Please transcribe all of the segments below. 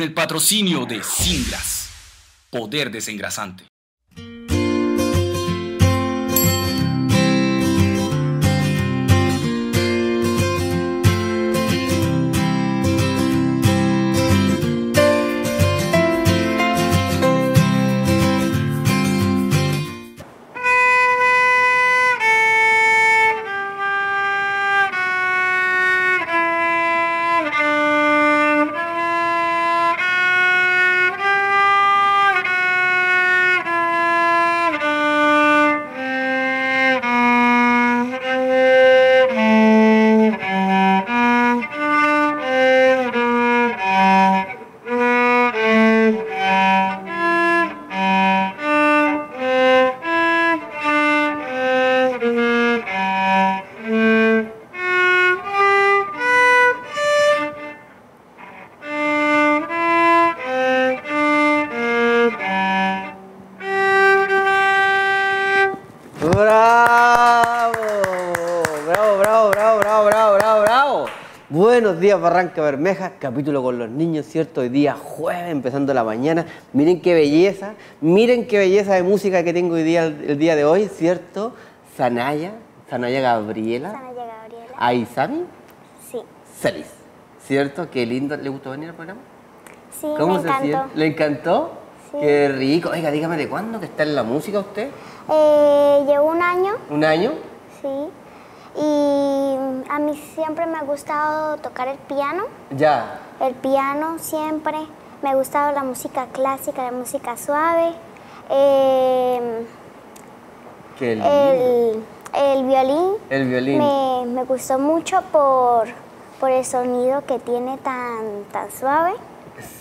con el patrocinio de Singras, poder desengrasante. Buenos días, Barranca Bermeja, capítulo con los niños, ¿cierto? Hoy día jueves, empezando la mañana. Miren qué belleza, miren qué belleza de música que tengo hoy día, el, día de hoy, ¿cierto? Sanaya, Sanaya Gabriela, Sanaya Gabriela. Aizami, Sí, Celis, ¿cierto? Qué lindo, ¿le gustó venir al programa? sí, ¿Cómo me se encantó. siente? ¿Le encantó? Sí. Qué rico. Oiga, dígame, ¿de cuándo que está en la música usted? Eh, llevo un año, ¿Un año? sí, y a mí siempre me ha gustado tocar el piano. Ya. El piano siempre. Me ha gustado la música clásica, la música suave. Eh, Qué lindo. el, el violín. El violín. Me, me gustó mucho por, por el sonido que tiene tan, tan suave.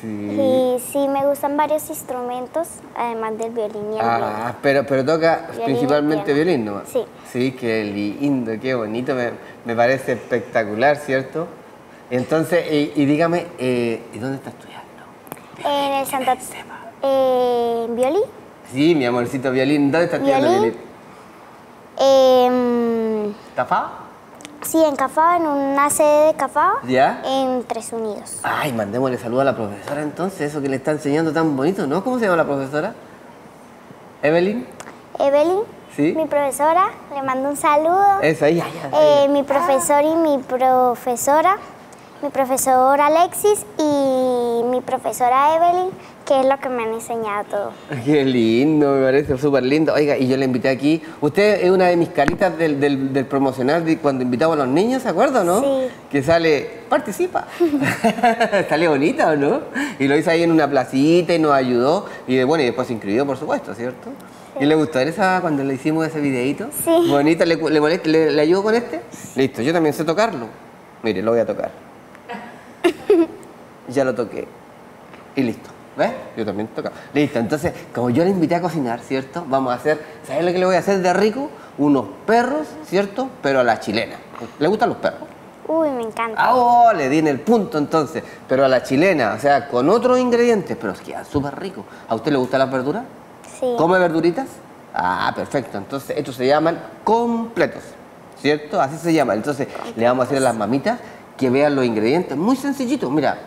Sí. Y sí, me gustan varios instrumentos, además del violín y el Ah, pero, pero toca Violín principalmente violín nomás. Sí. Sí, qué lindo, qué bonito, me, me parece espectacular, ¿cierto? Entonces, y, y dígame, eh, ¿y dónde está estudiando? En el Santa... Eh, ¿Violín? Sí, mi amorcito violín, ¿dónde está estudiando Violín. violín? Eh, ¿Tafá? Sí, en Cafá, en una sede de Cafá, ¿Ya? en Tres Unidos. Ay, mandémosle saludo a la profesora entonces, eso que le está enseñando tan bonito, ¿no? ¿Cómo se llama la profesora? ¿Evelyn? Evelyn, Sí. mi profesora, le mando un saludo. Esa, ahí, ahí. Eh, mi profesor y mi profesora, mi profesor Alexis y mi profesora Evelyn, que es lo que me han enseñado todo. Qué lindo, me parece súper lindo. Oiga, y yo le invité aquí. Usted es una de mis caritas del, del- del promocional de cuando invitamos a los niños, ¿se acuerda, no? Sí. Que sale, participa. sale bonita, ¿o no? Y lo hizo ahí en una placita y nos ayudó. Y bueno, y después se inscribió, por supuesto, ¿cierto? ¿Y le gustó esa cuando le hicimos ese videito? Sí. Bonita, ¿le, le, molesta- le, le ayudo con este? Listo, yo también sé tocarlo. Mire, lo voy a tocar. ya lo toqué. Y listo. ¿Ves? Yo también toca. Listo, entonces, como yo le invité a cocinar, ¿cierto? Vamos a hacer, ¿sabes lo que le voy a hacer de rico? Unos perros, ¿cierto? Pero a la chilena. ¿Le gustan los perros? Uy, me encanta. Ah, oh, le di en el punto entonces. Pero a la chilena, o sea, con otros ingredientes, pero es que queda súper rico. ¿A usted le gusta la verdura? Sí. ¿Come verduritas? Ah, perfecto. Entonces, estos se llaman completos, ¿cierto? Así se llaman. Entonces, le vamos a decir a las mamitas que vean los ingredientes. Muy sencillito, mira.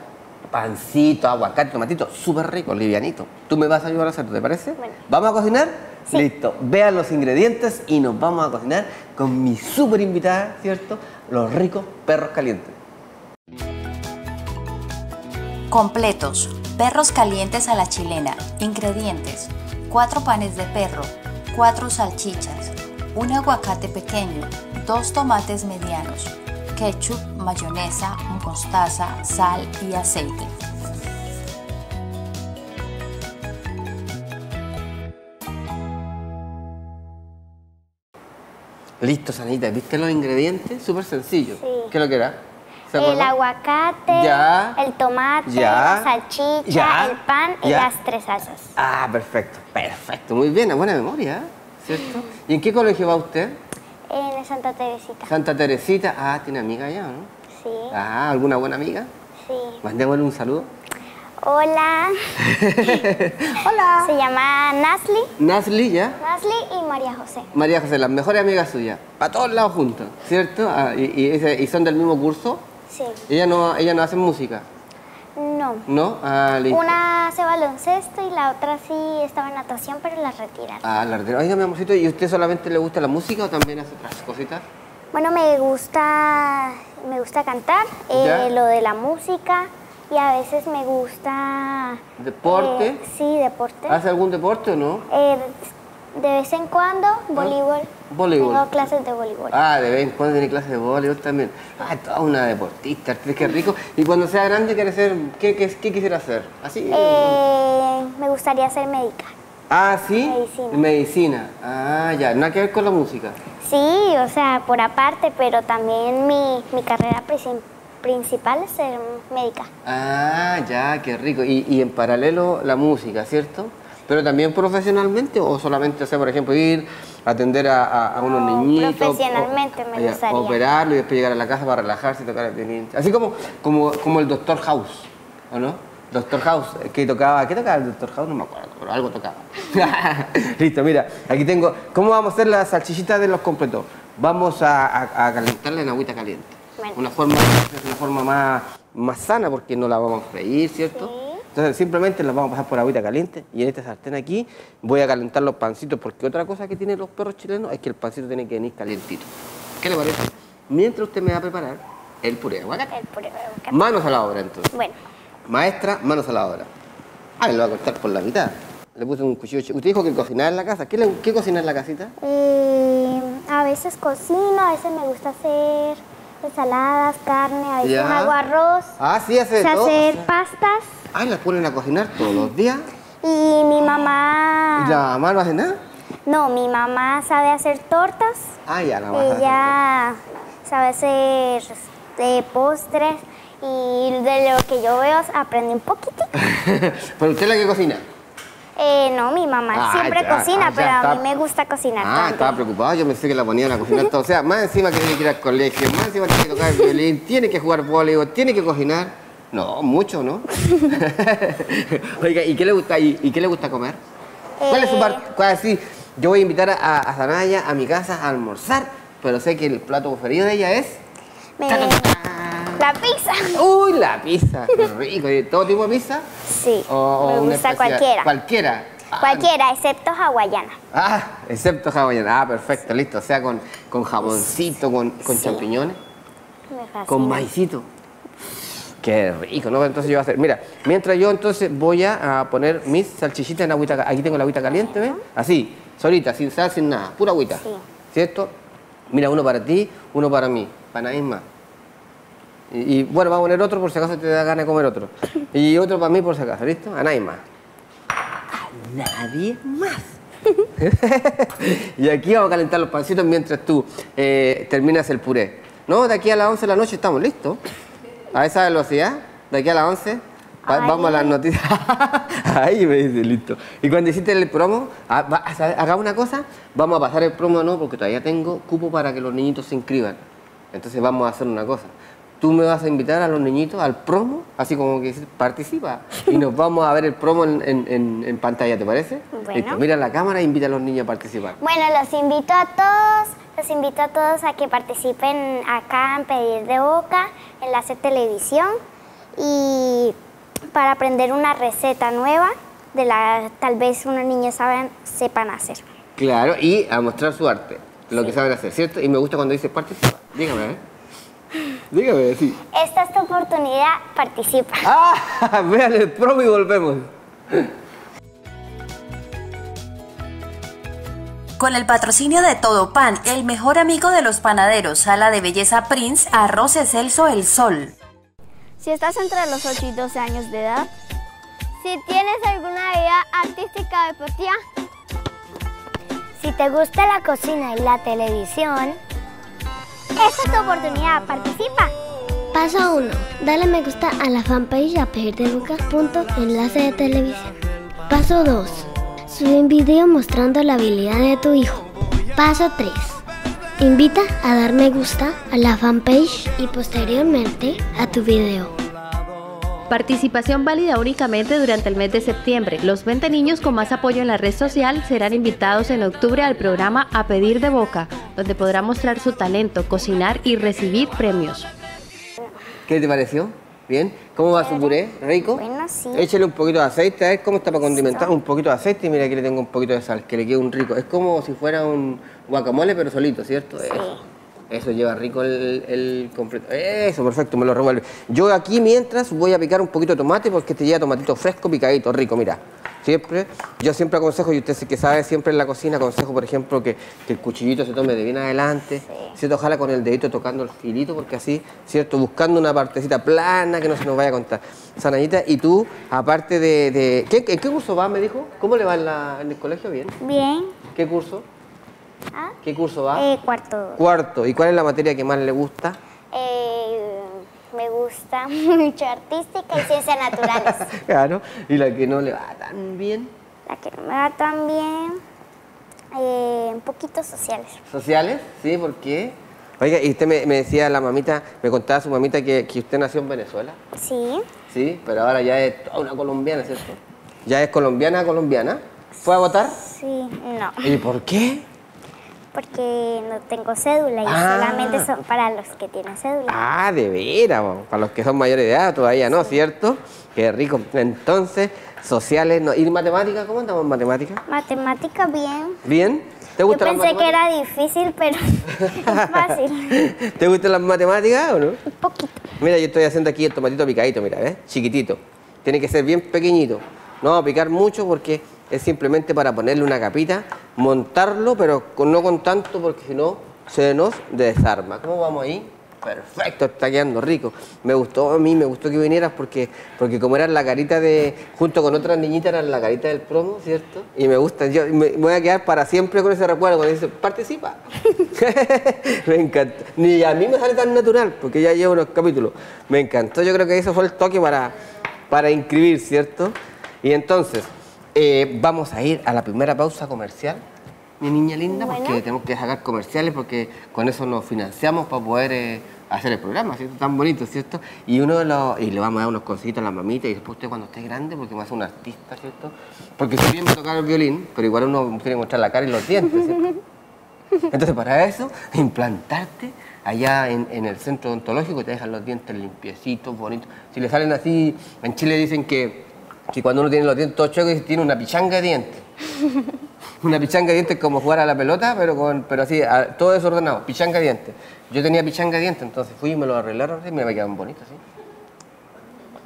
Pancito, aguacate, tomatito, súper rico, livianito. Tú me vas a ayudar a hacer, ¿te parece? Bueno. ¿Vamos a cocinar? Sí. Listo. Vean los ingredientes y nos vamos a cocinar con mi súper invitada, ¿cierto? Los ricos perros calientes. Completos. Perros calientes a la chilena. Ingredientes. 4 panes de perro. 4 salchichas. Un aguacate pequeño. 2 tomates medianos. Ketchup, mayonesa, mostaza, sal y aceite. Listo, Sanita. ¿Viste los ingredientes? Súper sencillo. Sí. ¿Qué es lo que era? ¿Se El aguacate, Ya. el tomate, Ya. la salchicha, Ya. el pan y las tres salsas. Ah, perfecto. Perfecto. Muy bien, a buena memoria, ¿eh? ¿cierto? ¿Y en qué colegio va usted? En el Santa Teresita. Santa Teresita. Ah, tiene amiga allá, ¿no? Sí, Ah, ¿alguna buena amiga? sí. Mandémosle un saludo. Hola. Hola. Se llama Nasli. Nasli, ¿ya? Nasli y María José. María José, las mejores amigas suyas. Para todos lados juntos, ¿cierto? Ah, y, y son del mismo curso? Sí. Ella no, ella no hace música. No. Ah, listo. Una hace baloncesto y la otra sí estaba en natación, pero la retiraron. Ah, la retiro. Oiga, mi amorcito, ¿y usted solamente le gusta la música o también hace otras cositas? Bueno, me gusta, me gusta cantar, eh, lo de la música y a veces me gusta... ¿Deporte? eh, sí, deporte. ¿Hace algún deporte o no? Eh, de vez en cuando, voleibol. Voleibol. Tengo clases de voleibol. Ah, de vez en cuando tiene clases de voleibol también. Ah, toda una deportista, qué rico. Y cuando sea grande, ¿quiere ser, qué, qué, qué quisiera hacer? ¿Así? Eh, me gustaría ser médica. ah, ¿sí? medicina. Medicina. Ah, ya, nada que ver con la música. Sí, o sea, por aparte, pero también mi, mi carrera princi- principal es ser médica. Ah, ya, qué rico. Y, y en paralelo la música, ¿cierto? Pero también profesionalmente o solamente, o sea, por ejemplo, ir a atender a, a- a unos No, niñitos. profesionalmente me gustaría. Operarlo y después llegar a la casa para relajarse y tocar el violín. Así como, como, como el Doctor House, ¿o no? Doctor House, eh, que tocaba, ¿qué tocaba el Doctor House? No me acuerdo, pero algo tocaba. Listo, mira, aquí tengo, ¿cómo vamos a hacer las salchichitas de los completos? Vamos a, a, a calentarla en agüita caliente. Bueno. Una forma, una forma más, más sana porque no la vamos a freír, ¿cierto? Sí. Entonces simplemente las vamos a pasar por agüita caliente y en esta sartén aquí voy a calentar los pancitos porque otra cosa que tienen los perros chilenos es que el pancito tiene que venir calientito. ¿Qué le parece? Mientras usted me va a preparar el puré de aguacate. El puré de aguacate. Manos a la obra entonces. Bueno, Maestra, manos a la obra. Ah, lo va a cortar por la mitad. Le puse un cuchillo. chi- Usted dijo que cocinaba en la casa. ¿Qué, le- qué cocina en la casita? eh, a veces cocino, a veces me gusta hacer ensaladas, carne, a veces Ya. hago arroz, Ah, sí, hace de sé todo. hacer pastas Ah, ¿y las ponen a cocinar todos los días. y mi mamá... ¿Y la mamá no hace nada? No, mi mamá sabe hacer tortas. Ah, ya, la hacer. Ella sabe hacer de postres y de lo que yo veo aprendí un poquitito. Pero usted es la que cocina. Eh, no, mi mamá Ah, siempre ya, cocina, ah, pero a mí me gusta cocinar Ah, también. estaba preocupado. Yo pensé que la ponían a cocinar todo. O sea, más encima que tiene que ir al colegio, más encima tiene que tocar el violín, tiene que jugar voleibol, tiene que cocinar. No, mucho, ¿no? Oiga, ¿y qué le gusta, y, y qué le gusta comer? ¿Cuál es su Eh. parte? ¿Cuál es así? Yo voy a invitar a, a Zanaya a mi casa a almorzar, pero sé que el plato preferido de ella es... Me- La pizza. ¡Uy, la pizza! ¡Qué rico! ¿Y ¿Todo tipo de pizza? Sí, ¿O- me gusta especial? cualquiera. Cualquiera. Ah, Cualquiera, excepto hawaiana. Ah, excepto hawaiana. Ah, perfecto, listo. O sea, con, con jamoncito, con, con Sí. champiñones, Me con maicito. Qué rico, ¿no? Entonces yo voy a hacer. Mira, mientras yo entonces voy a, poner mis salchichitas en agüita. Aquí tengo la agüita caliente, ¿ves? Así, solita, sin sal, sin nada, pura agüita. Sí. ¿Cierto? Mira, uno para ti, uno para mí, para nadie más. Y, y, bueno, vamos a poner otro por si acaso te da ganas de comer otro. Y otro para mí por si acaso, ¿listo? A nadie más. A nadie más. y aquí vamos a calentar los pancitos mientras tú eh, terminas el puré. No, de aquí a las 11 de la noche estamos listos. A esa velocidad, de aquí a las 11, va- Ay. vamos a las noticias. Ahí me dice, listo. Y cuando hiciste el promo, va- ¿sabe? haga una cosa, vamos a pasar el promo no, porque todavía tengo cupo para que los niñitos se inscriban. Entonces vamos a hacer una cosa. Tú me vas a invitar a los niñitos al promo, así como que participa. Y nos vamos a ver el promo en, en- en- en pantalla, ¿te parece? Bueno. Listo, mira la cámara e invita a los niños a participar. Bueno, los invito a todos, los invito a todos a que participen acá en Pedir de Boca, Enlace Televisión, y para aprender una receta nueva de la tal vez unos niños saben, sepan hacer. Claro, y a mostrar su arte, lo que saben hacer, ¿cierto? Y me gusta cuando dice participa. Dígame, ¿eh? Dígame, sí. Esta es tu oportunidad, participa. ¡Ah! Vean el promo y volvemos. Con el patrocinio de Todo Pan, el mejor amigo de los panaderos, Sala de Belleza Prince, Arroz Excelso El Sol. Si estás entre los 8 y 12 años de edad, Si tienes alguna idea artística deportiva, si te gusta la cocina y la televisión, esta es tu oportunidad, participa. Paso 1. Dale me gusta a la fanpage a pedir de boca, punto, enlace de televisión. Paso 2. Sube un video mostrando la habilidad de tu hijo. Paso 3. Invita a dar me gusta a la fanpage y posteriormente a tu video. Participación válida únicamente durante el mes de septiembre. Los 20 niños con más apoyo en la red social serán invitados en octubre al programa A Pedir de Boca, donde podrán mostrar su talento, cocinar y recibir premios. ¿Qué te pareció? Bien. ¿Cómo va su puré? ¿Rico? Bueno, sí. Échale un poquito de aceite, a ver cómo está para condimentar. Un poquito de aceite y mira aquí le tengo un poquito de sal, que le quede un rico. Es como si fuera un guacamole, pero solito, ¿cierto? Eso. Eso lleva rico el, el completo. Eso, perfecto, me lo revuelve. Yo aquí mientras voy a picar un poquito de tomate porque este lleva tomatito fresco, picadito, rico, mira. Siempre, yo siempre aconsejo, y usted sí que sabe, siempre en la cocina aconsejo, por ejemplo, que, que el cuchillito se tome de bien adelante, ¿cierto? Ojalá con el dedito tocando el filito, porque así, ¿cierto? Buscando una partecita plana que no se nos vaya a contar. Sanayita, y tú, aparte de... de- ¿qué, ¿En qué curso vas, me dijo? ¿Cómo le va en, la- en el colegio? Bien. Bien. ¿Qué curso? Ah, ¿Qué curso va? eh, cuarto. Cuarto. ¿Y cuál es la materia que más le gusta? Eh, me gusta mucho artística y ciencias naturales. claro. ¿Y la que no le va tan bien? La que no me va tan bien, eh, un poquito sociales. ¿Sociales? ¿Sí? ¿Por qué? Oiga, y usted me, me decía la mamita, me contaba su mamita que, que usted nació en Venezuela. Sí, Sí, pero ahora ya es toda una colombiana, ¿cierto? Ya es colombiana, colombiana. ¿Fue a votar? sí, no. ¿Y por qué? Porque no tengo cédula y Ah. solamente son para los que tienen cédula. Ah, de veras, para los que son mayores de edad todavía no, ¿cierto? Qué rico. Entonces, sociales, no. ¿y matemáticas? ¿Cómo andamos en matemáticas? Matemática bien. ¿Bien? ¿Te Yo gustan pensé que matemáticas? era difícil, pero es fácil. ¿Te gustan las matemáticas o no? Un poquito. Mira, yo estoy haciendo aquí el tomatito picadito, mira, ¿ves? Chiquitito. Tiene que ser bien pequeñito. No picar mucho porque es simplemente para ponerle una capita, montarlo, pero no con tanto porque si no se nos desarma. ¿Cómo vamos ahí? Perfecto, está quedando rico. Me gustó a mí, me gustó que vinieras porque, porque como eras la carita de, junto con otras niñitas, eras la carita del promo, ¿cierto? Y me gusta, yo me voy a quedar para siempre con ese recuerdo, cuando dice, participa. me encantó. Ni a mí me sale tan natural, porque ya llevo unos capítulos. Me encantó, yo creo que eso fue el toque para, para inscribir, ¿cierto? Y entonces, eh, vamos a ir a la primera pausa comercial, mi niña linda, porque tenemos que sacar comerciales, porque con eso nos financiamos para poder eh, hacer el programa, ¿cierto? Tan bonito, ¿cierto? Y uno de los, y le vamos a dar unos consejitos a la mamita, y después usted cuando esté grande, porque a ser un artista, ¿cierto? Porque si bien me tocar el violín, pero igual uno tiene que mostrar la cara y los dientes, ¿cierto? Entonces, para eso, implantarte allá en, en el centro odontológico, te dejan los dientes limpiecitos, bonitos. Si le salen así, en Chile dicen que, que cuando uno tiene los dientes todos chuecos, tiene una pichanga de dientes. Una pichanga de dientes es como jugar a la pelota, pero, con, pero así, a- todo desordenado, pichanga de dientes. Yo tenía pichanga de dientes, entonces fui y me lo arreglaron y me quedaron bonitos, ¿sí?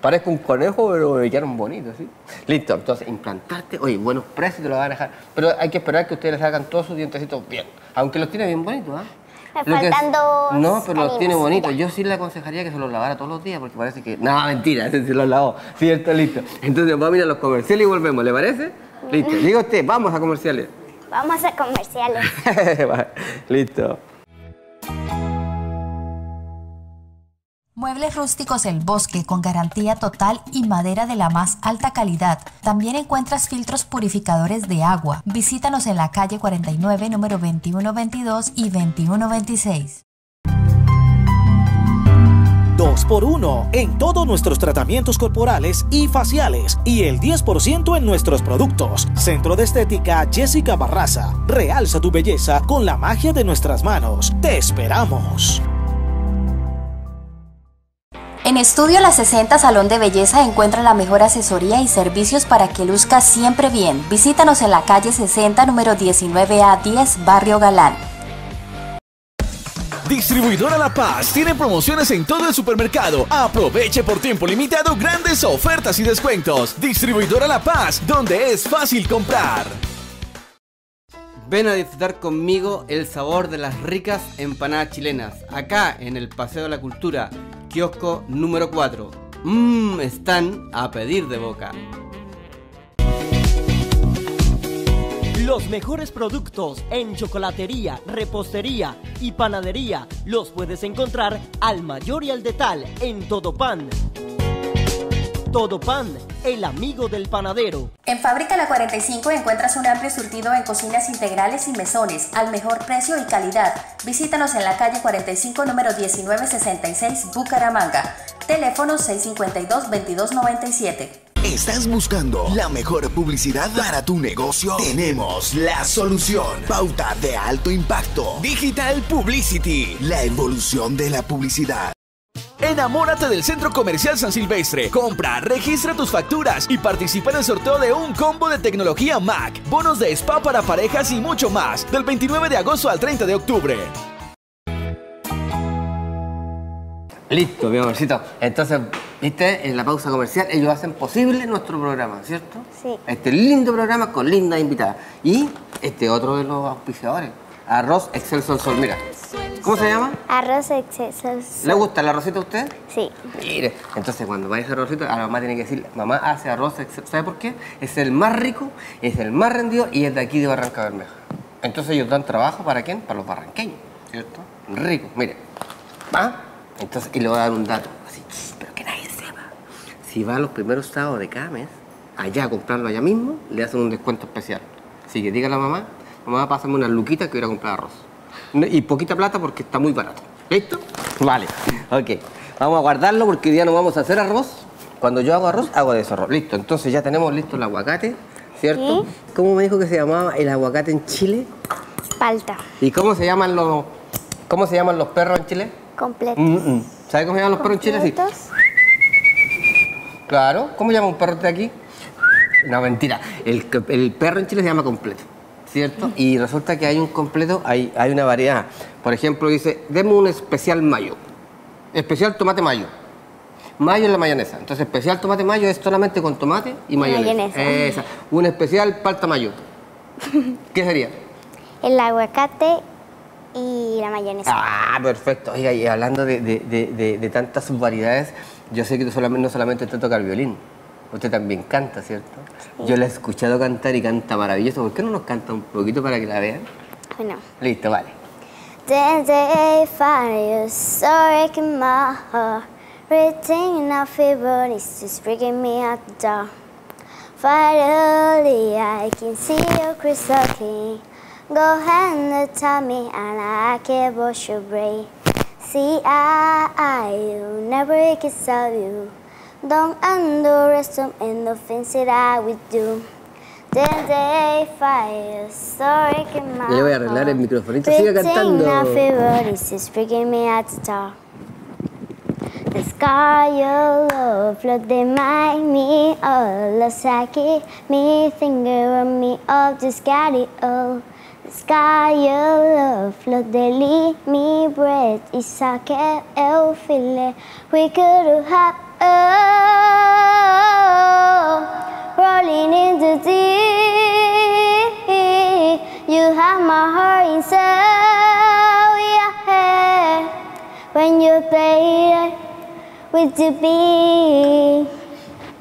Parezco un conejo, pero me quedaron bonitos, ¿sí? Listo, entonces implantarte, oye, buenos precios te lo van a dejar. Pero hay que esperar que ustedes les hagan todos sus dientecitos bien. Aunque los tiene bien bonitos, ¿ah? Me Lo que faltan dos No, pero los tiene bonitos. Yo sí le aconsejaría que se los lavara todos los días porque parece que. No, mentira, ese se los lavó. Cierto, listo. Entonces vamos a ir a los comerciales y volvemos, ¿le parece? Listo. Diga usted, vamos a comerciales. Vamos a comerciales. Listo. Muebles rústicos El Bosque con garantía total y madera de la más alta calidad. También encuentras filtros purificadores de agua. Visítanos en la calle 49, número 2122 y 2126. 2 por 1 en todos nuestros tratamientos corporales y faciales y el 10% en nuestros productos. Centro de Estética Jessica Barraza. Realza tu belleza con la magia de nuestras manos. Te esperamos. En Estudio La 60 Salón de Belleza encuentra la mejor asesoría y servicios para que luzcas siempre bien. Visítanos en la calle 60, número 19A10, Barrio Galán. Distribuidora La Paz tiene promociones en todo el supermercado. Aproveche por tiempo limitado grandes ofertas y descuentos. Distribuidora La Paz, donde es fácil comprar. Ven a disfrutar conmigo el sabor de las ricas empanadas chilenas, acá en el Paseo de la Cultura, kiosco número 4. Mmm, están a pedir de boca. Los mejores productos en chocolatería, repostería y panadería los puedes encontrar al mayor y al detal en Todo Pan. Todo Pan, el amigo del panadero. En Fábrica La 45 encuentras un amplio surtido en cocinas integrales y mesones al mejor precio y calidad. Visítanos en la calle 45, número 1966, Bucaramanga. Teléfono 652-2297. ¿Estás buscando la mejor publicidad para tu negocio? Tenemos la solución. Pauta de alto impacto. Digital Publicity. La evolución de la publicidad. Enamórate del Centro Comercial San Silvestre. Compra, registra tus facturas y participa en el sorteo de un combo de tecnología Mac, bonos de spa para parejas y mucho más, del 29 de agosto al 30 de octubre. Listo, mi amorcito. Entonces, viste, en la pausa comercial ellos hacen posible nuestro programa, ¿cierto? Sí. Este lindo programa con lindas invitadas. Y este otro de los auspiciadores, Arroz Excelso Sol. Mira, ¿cómo se llama? Arroz excesos. ¿Le gusta el arrocito a usted? Sí. Mire, entonces cuando vaya a hacer arrocito, a la mamá tiene que decir, mamá hace arroz, Excel". ¿sabe por qué? Es el más rico, es el más rendido y es de aquí de Barranca Bermeja. Entonces ellos dan trabajo para quién? Para los barranqueños, ¿cierto? Rico, mire. ¿Va? Entonces, y le voy a dar un dato, así, pero que nadie sepa. Si va los primeros sábados de cada mes, allá a comprarlo allá mismo, le hacen un descuento especial. Así que diga a la mamá, mamá, pásame una luquita que voy a comprar arroz. No, Y poquita plata porque está muy barato. ¿Listo? Vale, ok. Vamos a guardarlo porque hoy día no vamos a hacer arroz. Cuando yo hago arroz, hago de eso arroz. Listo, entonces ya tenemos listo el aguacate, ¿cierto? Sí. ¿Cómo me dijo que se llamaba el aguacate en Chile? Palta. ¿Y cómo se llaman los, cómo se llaman los perros en Chile? Completo. Mm, mm. ¿Sabe cómo se llaman los perros en Chile? Sí. Completos. Claro. ¿Cómo llama un perro de aquí? No, mentira. El, el perro en Chile se llama completo, ¿cierto? Y resulta que hay un completo, hay, hay una variedad. Por ejemplo, dice, deme un especial mayo. Especial tomate mayo. Mayo en la mayonesa. Entonces, especial tomate mayo es solamente con tomate y mayonesa. mayonesa. Esa. Un especial palta mayo. ¿Qué sería? El aguacate y la mayonesa. Ah, perfecto. Oiga, y hablando de, de- de- tantas subvariedades, yo sé que tú solamente, no solamente usted toca el violín, usted también canta, ¿cierto? Yo la he escuchado cantar y canta maravilloso. ¿Por qué no nos canta un poquito para que la vean? Bueno. Listo, vale. Then they find you so breaking my heart. I feel, but it's just breaking me at the dark. Finally, I can see you crystal. Go hand and tell me, and I can't wash your brain. See, I, I will never kiss of you. Don't underestimate the things that I would do. Then they find you so breaking my Le voy a arreglar el microfonito. Siga cantando. breaking me at the sky your love flood they mind me all the sake me finger on me up just got it all. The sky your love flood they leave me breath is a el feel we could have oh, rolling in the deep. You have my heart inside head when you play it with the beat.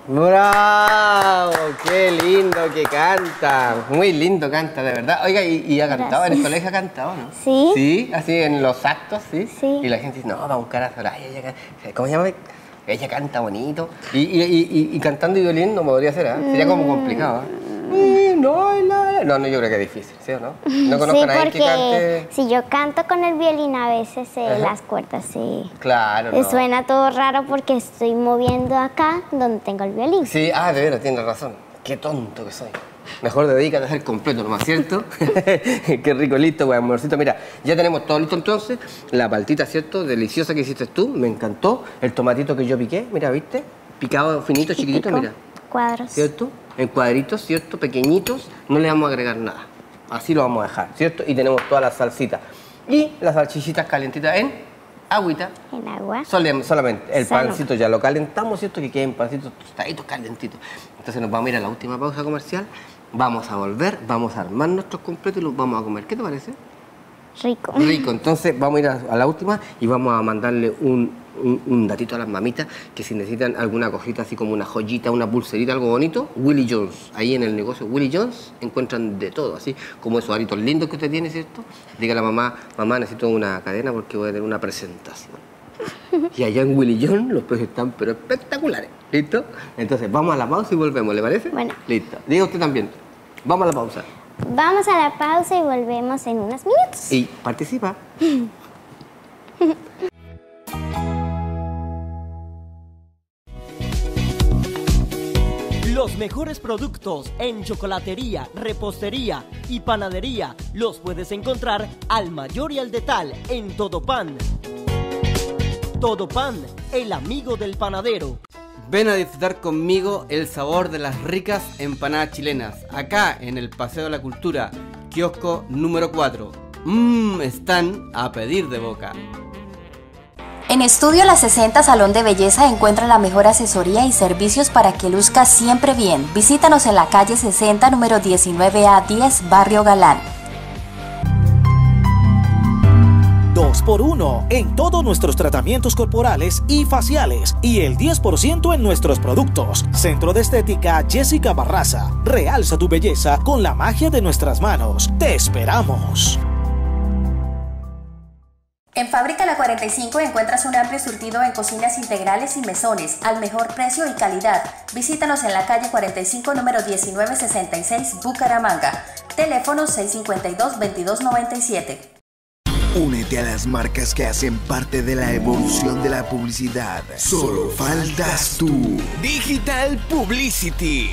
¡Bravo! ¡Qué lindo que canta! Muy lindo canta, de verdad. Oiga, ¿y, y ha cantado? ¿En el Gracias. colegio ha cantado, no? Sí. Sí, así en los actos, sí. Sí. Y la gente dice, no, va a buscar a Soraya. ¿Cómo se llama? Ella canta bonito. Y, y, y- cantando y violín no podría ser, ¿ah? Sería como complicado. ¿ah? Mm, No, la- no, no, yo creo que es difícil, ¿sí o no? No conozco sí, a nadie porque que cante. si yo canto con el violín a veces eh, las cuerdas sí. Claro, Eh, no. Suena todo raro porque estoy moviendo acá donde tengo el violín. Sí, ah, de veras, tienes razón. Qué tonto que soy. Mejor dedícate a hacer completo nomás, ¿cierto? Qué rico, listo, pues, amorcito. Mira, ya tenemos todo listo entonces. La paltita, ¿cierto? Deliciosa que hiciste tú, me encantó. El tomatito que yo piqué, mira, ¿viste? Picado finito, chiquitito, mira. Cuadros. ¿Cierto? En cuadritos, ¿cierto? Pequeñitos. No le vamos a agregar nada. Así lo vamos a dejar, ¿cierto? Y tenemos todas las salsitas. Y las salchichitas calentitas en agüita. En agua. Solem- solamente. El pancito ya lo calentamos, ¿cierto? Que queden pancitos tostaditos, calentitos. Entonces nos vamos a ir a la última pausa comercial. Vamos a volver, vamos a armar nuestros completos y los vamos a comer. ¿Qué te parece? Rico. Rico. Entonces vamos a ir a, la última y vamos a mandarle un, un- un datito a las mamitas que si necesitan alguna cosita así como una joyita, una pulserita, algo bonito, Willy Jones. Ahí en el negocio Willy Jones encuentran de todo, así como esos aritos lindos que usted tiene, ¿cierto? Diga a la mamá, mamá necesito una cadena porque voy a tener una presentación. Y allá en Willy John los precios están pero espectaculares. ¿Listo? Entonces vamos a la pausa y volvemos, ¿le parece? Bueno. Listo. Diga usted también. Vamos a la pausa. Vamos a la pausa y volvemos en unos minutos. Y participa. Los mejores productos en chocolatería, repostería y panadería los puedes encontrar al mayor y al detal en Todo Pan. Todo Pan, el amigo del panadero. Ven a disfrutar conmigo el sabor de las ricas empanadas chilenas, acá en el Paseo de la Cultura, kiosco número 4. Mmm, están a pedir de boca. En Estudio La 60 Salón de Belleza encuentra la mejor asesoría y servicios para que luzca siempre bien. Visítanos en la calle 60, número 19A10, Barrio Galán. 2 por 1 en todos nuestros tratamientos corporales y faciales y el 10% en nuestros productos. Centro de Estética Jessica Barraza. Realza tu belleza con la magia de nuestras manos. Te esperamos. En Fábrica La 45 encuentras un amplio surtido en cocinas integrales y mesones al mejor precio y calidad. Visítanos en la calle 45 número 1966 Bucaramanga. Teléfono 652-2297. Únete a las marcas que hacen parte de la evolución de la publicidad. Solo faltas tú. Digital Publicity.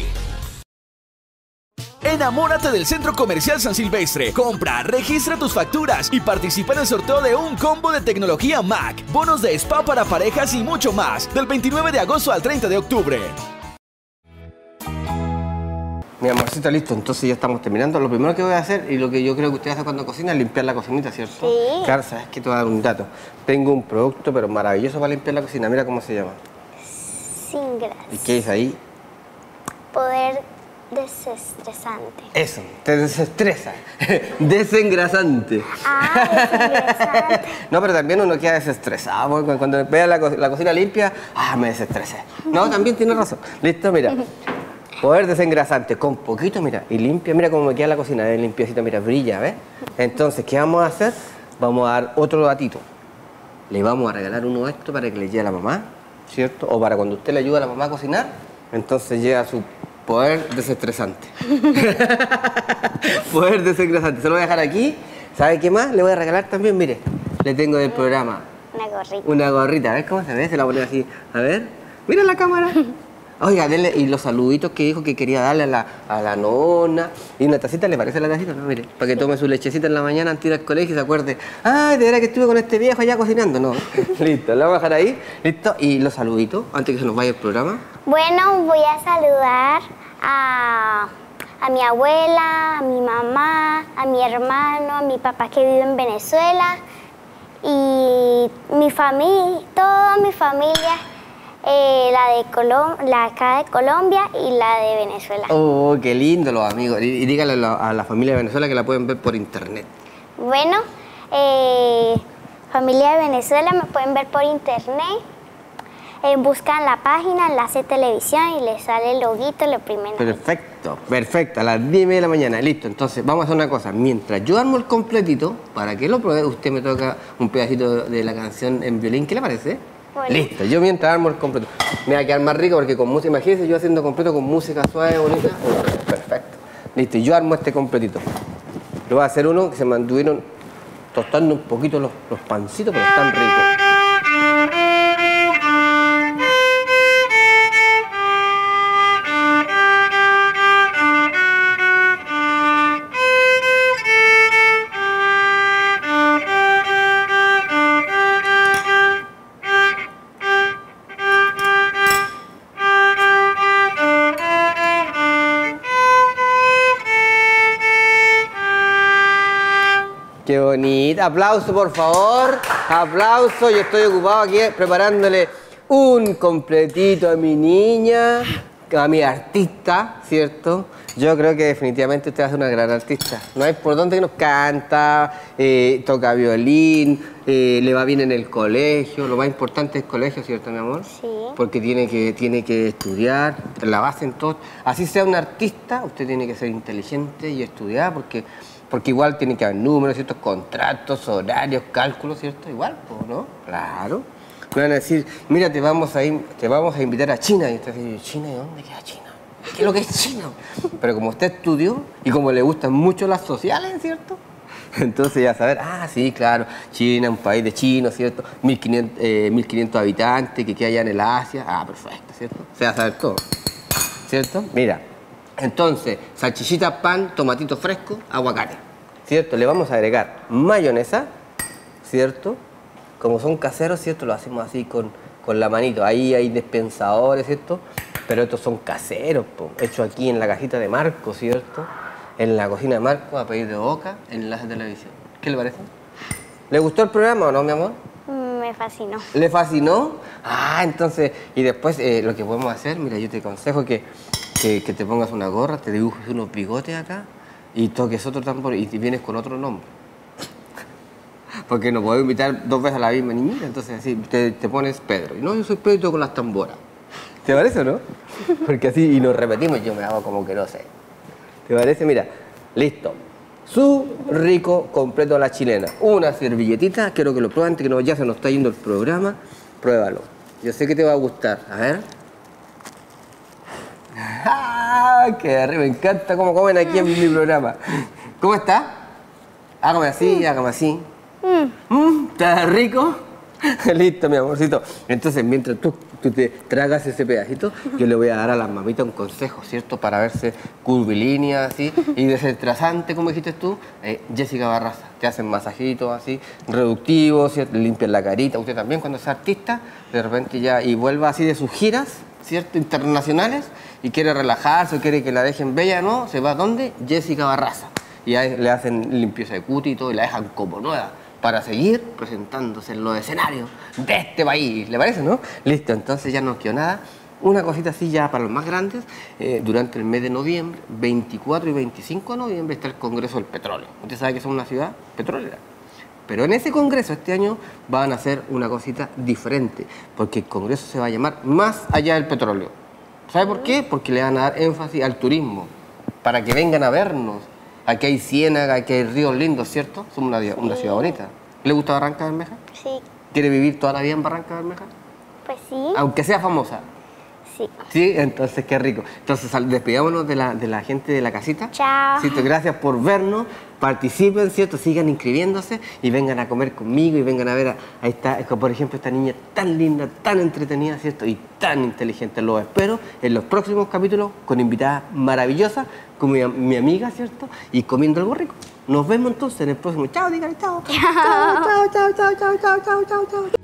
Enamórate del Centro Comercial San Silvestre. Compra, registra tus facturas y participa en el sorteo de un combo de tecnología Mac, bonos de spa para parejas y mucho más, del 29 de agosto al 30 de octubre. Mi amorcito, listo, entonces ya estamos terminando. Lo primero que voy a hacer, y lo que yo creo que usted hace cuando cocina, es limpiar la cocinita, ¿cierto? Sí. Claro, sabes que te voy a dar un dato. Tengo un producto, pero maravilloso para limpiar la cocina. Mira cómo se llama. Sin grasa. ¿Y qué dice ahí? Poder desestresante. Eso, te desestresa. Desengrasante. Ah, desestresante. No, pero también uno queda desestresado. porque Cuando vea la, co- la cocina limpia, ah, me desestresé. No, también tiene razón. Listo, mira. Poder desengrasante con poquito, mira, y limpia. Mira cómo me queda la cocina, es limpiecita, mira, brilla, ¿ves? Entonces, ¿qué vamos a hacer? Vamos a dar otro datito. Le vamos a regalar uno de estos para que le llegue a la mamá, ¿cierto? O para cuando usted le ayuda a la mamá a cocinar, entonces llega su poder desestresante. poder desengrasante. Se lo voy a dejar aquí. ¿Sabe qué más? Le voy a regalar también, mire, le tengo del programa Una gorrita. una gorrita. A ver cómo se ve, se la voy a poner así. A ver, mira la cámara. Oiga, denle, y los saluditos que dijo que quería darle a la, a la nona. Y una tacita, ¿le parece la tacita? No, mire, para que tome su lechecita en la mañana antes de ir al colegio y se acuerde, ay, de verdad que estuve con este viejo allá cocinando. No, listo, lo vamos a dejar ahí, listo. Y los saluditos, antes que se nos vaya el programa. Bueno, voy a saludar a, a mi abuela, a mi mamá, a mi hermano, a mi papá que vive en Venezuela y mi familia, toda mi familia, eh, la de Colom la acá de Colombia y la de Venezuela. Oh, qué lindo los amigos. Y, y dígale a la, a la familia de Venezuela que la pueden ver por internet. Bueno, eh, familia de Venezuela me pueden ver por internet. Eh, buscan la página Enlace Televisión y les sale el loguito, lo primero. Perfecto, perfecto, a las 10 de la mañana, listo. Entonces, vamos a hacer una cosa. Mientras yo armo el completito, para que lo pruebe, usted me toca un pedacito de la canción en violín. ¿Qué le parece? Listo, yo mientras armo el completo. Me va a quedar más rico porque con música, imagínense yo haciendo completo con música suave, bonita. Perfecto. Listo, yo armo este completito. Lo voy a hacer uno que se mantuvieron tostando un poquito los, los pancitos, pero están ricos. Bonita. Aplauso, por favor. Aplauso. Yo estoy ocupado aquí preparándole un completito a mi niña, a mi artista, ¿cierto? Yo creo que definitivamente usted va a ser una gran artista. No hay por dónde que nos canta, eh, toca violín, eh, le va bien en el colegio. Lo más importante es el colegio, ¿cierto, mi amor? Sí. Porque tiene que, tiene que estudiar, la base en todo. Así sea un artista, usted tiene que ser inteligente y estudiar, porque, porque igual tiene que haber números, ciertos contratos, horarios, cálculos, ¿cierto? Igual, pues, ¿no? Claro. Me van a decir, mira, te vamos a, in- te vamos a invitar a China. Y usted dice, ¿China? ¿Y dónde queda China? ¿Qué es lo que es China? Pero como usted estudió y como le gustan mucho las sociales, ¿cierto? Entonces ya saber, ah, sí, claro, China, un país de chinos, ¿cierto? 1500, eh, 1500 habitantes que queda allá en el Asia. Ah, perfecto, ¿cierto? Se va a saber todo, ¿cierto? Mira, entonces, salchichita, pan, tomatito fresco, aguacate, ¿cierto? Le vamos a agregar mayonesa, ¿cierto? como son caseros, ¿cierto? Lo hacemos así con, con la manito. Ahí hay dispensadores, ¿cierto? Pero estos son caseros, hechos aquí en la cajita de Marco, ¿cierto? En la cocina de Marco, a pedir de boca, en enlace de televisión. ¿Qué le parece? ¿Le gustó el programa o no, mi amor? Mm, Me fascinó. ¿Le fascinó? Ah, entonces, y después eh, lo que podemos hacer, mira, yo te aconsejo que, que, que te pongas una gorra, te dibujes unos bigotes acá y toques otro tambor y vienes con otro nombre. Porque no puedo invitar dos veces a la misma niñita, entonces así te, te pones Pedro. Y no, yo soy Pedro con las tamboras. ¿Te parece o no? Porque así, y nos repetimos, yo me hago como que no sé. ¿Te parece? Mira, listo. Su rico completo a la chilena. Una servilletita, quiero que lo prueben, que no, ya se nos está yendo el programa. Pruébalo. Yo sé que te va a gustar. A ver. ¡Ah! ¡Qué rico! Me encanta cómo comen aquí en mi programa. ¿Cómo está? Hágame así, hágame así. Mm, ¿Está rico? Listo, mi amorcito. Entonces, mientras tú, tú te tragas ese pedacito, yo le voy a dar a las mamitas un consejo, ¿cierto? Para verse curvilínea, así, y desentrasante, como dijiste tú. Eh, Jessica Barraza, te hacen masajitos así, reductivos, ¿cierto? limpian la carita. Usted también, cuando sea artista, de repente ya, y vuelva así de sus giras, ¿cierto? Internacionales, y quiere relajarse, o quiere que la dejen bella, ¿no? ¿Se va a dónde? Jessica Barraza. Y ahí le hacen limpieza de cutis y todo, y la dejan como nueva para seguir presentándose en los escenarios de este país. ¿Le parece, no? Listo, entonces ya no quedó nada. Una cosita así ya para los más grandes, eh, durante el mes de noviembre, 24 y 25 de noviembre, está el Congreso del Petróleo. Usted sabe que es una ciudad petrolera. Pero en ese congreso este año van a hacer una cosita diferente, porque el congreso se va a llamar Más allá del petróleo. ¿Sabe por qué? Porque le van a dar énfasis al turismo, para que vengan a vernos. Aquí hay ciénaga, aquí hay ríos lindos, ¿cierto? Somos una, ciudad bonita. ¿Le gusta Barranca Bermeja? Sí, ¿Quiere vivir toda la vida en Barranca Bermeja? pues sí. Aunque sea famosa. Sí. Sí, entonces qué rico. Entonces despidámonos de la, de la gente de la casita. Chao. Gracias por vernos. Participen, ¿cierto? Sigan inscribiéndose y vengan a comer conmigo y vengan a ver. A, ahí está, por ejemplo, esta niña tan linda, tan entretenida, ¿cierto? Y tan inteligente. Lo espero en los próximos capítulos con invitadas maravillosas, como mi, mi amiga, ¿cierto? Y comiendo algo rico. Nos vemos entonces en el próximo. Chao, digan chao. Chao, chao, chao, chao, chao, chao, chao, chao.